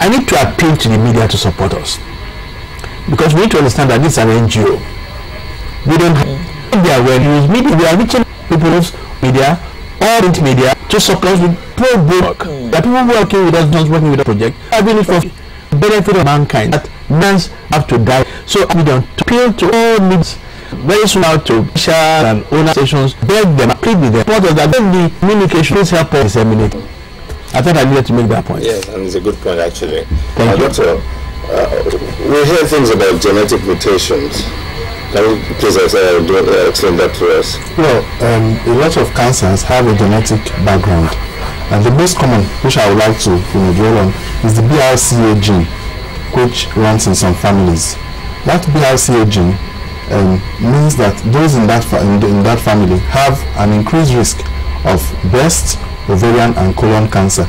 I need to appeal to the media to support us because we need to understand that this is an NGO. We don't have media well use media. We are reaching people's media, all print media to support us with pro bono work. That people working with us, not working with the project, having it for benefit of mankind. That mans have to die. So we don't appeal to all media very soon out to share and owner stations, beg them, plead with them, support us that the communication please help us disseminate. I thought I needed to make that point. Yes, and it's a good point actually. Thank uh, you. Doctor, uh, we hear things about genetic mutations. Can you please uh, do, uh, explain that to us? Well, um, a lot of cancers have a genetic background, and the most common, which I would like to you know, dwell on, is the BRCA gene, which runs in some families. That BRCA gene um, means that those in that in, the- in that family have an increased risk of breast, ovarian, and colon cancer,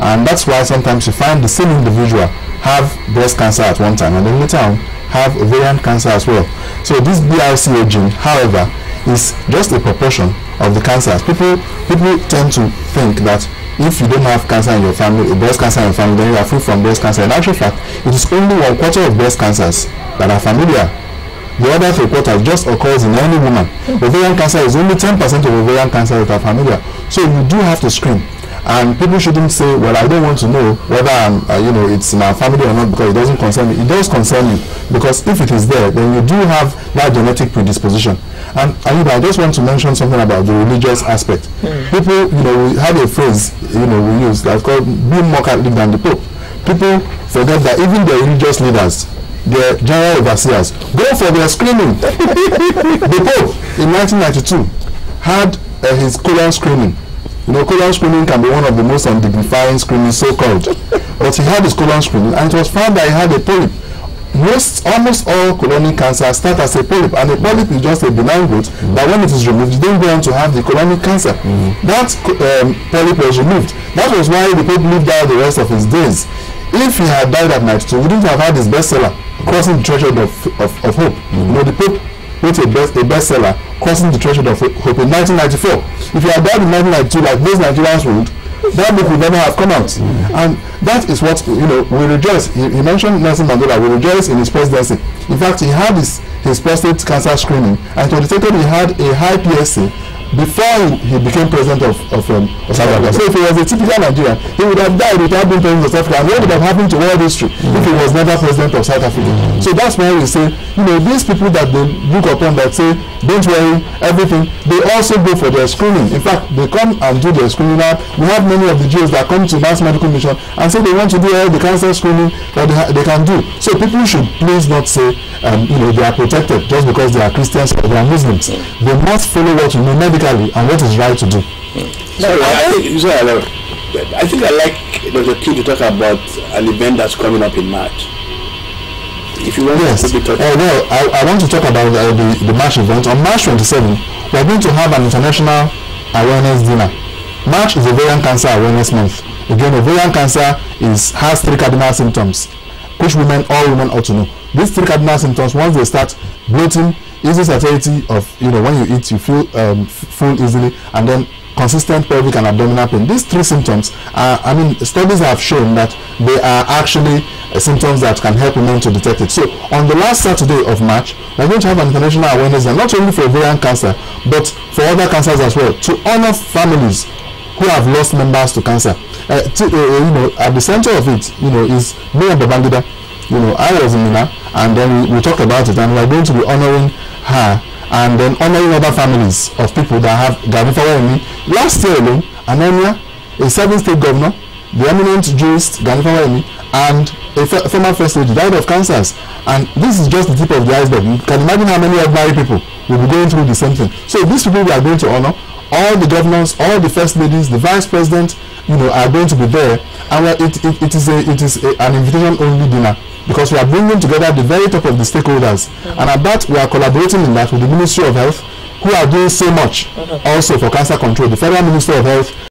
and that's why sometimes you find the same individual have breast cancer at one time, and then later on have ovarian cancer as well. So this BRCA gene, however, is just a proportion of the cancers. People people tend to think that if you don't have cancer in your family, a breast cancer in your family, then you are free from breast cancer. In actual fact, it is only one quarter of breast cancers that are familiar. The other three quarters just occurs in any woman. Ovarian cancer is only 10% of ovarian cancer that are familiar. So you do have to screen. And people shouldn't say, well, I don't want to know whether I'm, uh, you know, it's in our family or not because it doesn't concern me. It does concern you because if it is there, then you do have that genetic predisposition. And Ayuba, I just want to mention something about the religious aspect. People, you know, we have a phrase, you know, we use that's called being more Catholic than the Pope. People forget that even the religious leaders, their general overseers, go for their screening. the Pope in 1992 had uh, his colon screening. You know, colon screening can be one of the most undignifying screenings, so-called. but he had his colon screening, and it was found that he had a polyp. Most, almost all colonic cancer start as a polyp, and a polyp is just a benign growth that when it is removed, you don't go on to have the colonic cancer. That um, polyp was removed. That was why the Pope lived out the rest of his days. If he had died at night, we wouldn't have had his bestseller, Crossing the Threshold of, of, of Hope. You know, the Pope wrote a, best, a bestseller, Crossing the Threshold of Hope in 1994. If he had died in 1992, like most Nigerians would, that book would never have come out. And that is what, you know, we rejoice. He, he mentioned Nelson Mandela, we rejoice in his presidency. In fact, he had his, his prostate cancer screening, and was detected he had a high PSA before he, he became president of, of, um, of South Africa. So if he was a typical Nigerian, he would have died without being president of South Africa. And what would have happened to world history if he was never president of South Africa? So that's why we say, you know, these people that they look upon that say, don't worry, everything, they also go for their screening. In fact, they come and do their screening now. We have many of the Jews that come to mass medical mission and say they want to do all the cancer screening that they, they can do. So people should please not say, um, you know, they are protected just because they are Christians or they are Muslims. They must follow what you know medically and what is right to do. So I think, I think I like Dr. King to talk about an event that's coming up in March. If you want Yes. to quickly talk. Uh, well, I, I want to talk about uh, the, the March event. On March 27, we are going to have an international awareness dinner. March is ovarian cancer awareness month. Again, ovarian cancer is has three cardinal symptoms, which women, all women ought to know. These three cardinal symptoms, once they start bloating, easy satiety of, you know, when you eat, you feel um, full easily, and then consistent pelvic and abdominal pain. These three symptoms, are, I mean, studies have shown that they are actually uh, symptoms that can help women to detect it. So, on the last Saturday of March, we're going to have an international awareness, and not only for ovarian cancer, but for other cancers as well, to honor families who have lost members to cancer. Uh, t- uh, you know, at the center of it, you know, is Miriam Babangida. You know, I was in Minna, and then we, we talked about it, and we're going to be honoring her and then honoring other families of people that have Gani Fawemi. Last year alone, Anemia, a seven state governor, the eminent jurist Gani Fawemi, and a former first lady died of cancers. And this is just the tip of the iceberg. You can imagine how many ordinary people will be going through the same thing. So these people we are going to honor, all the governors, all the first ladies, the vice president, you know, are going to be there. And it, it, it is a it is a, an invitation only dinner because we are bringing together the very top of the stakeholders, mm-hmm. and at that we are collaborating in that with the Ministry of Health, who are doing so much mm-hmm. also for cancer control. The Federal Minister of Health